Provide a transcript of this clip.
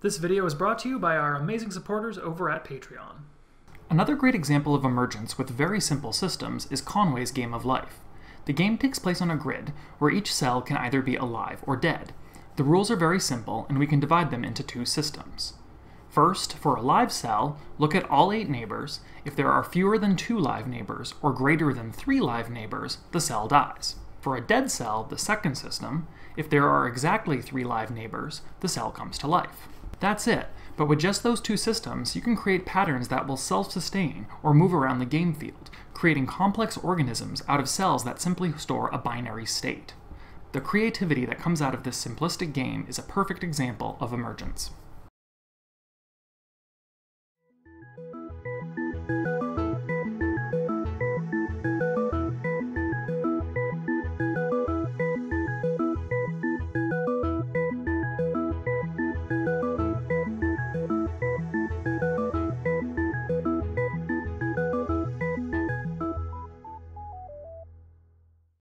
This video is brought to you by our amazing supporters over at Patreon. Another great example of emergence with very simple systems is Conway's Game of Life. The game takes place on a grid, where each cell can either be alive or dead. The rules are very simple, and we can divide them into two systems. First, for a live cell, look at all eight neighbors. If there are fewer than two live neighbors, or greater than three live neighbors, the cell dies. For a dead cell, the second system, if there are exactly three live neighbors, the cell comes to life. That's it, but with just those two systems, you can create patterns that will self-sustain or move around the game field, creating complex organisms out of cells that simply store a binary state. The creativity that comes out of this simplistic game is a perfect example of emergence.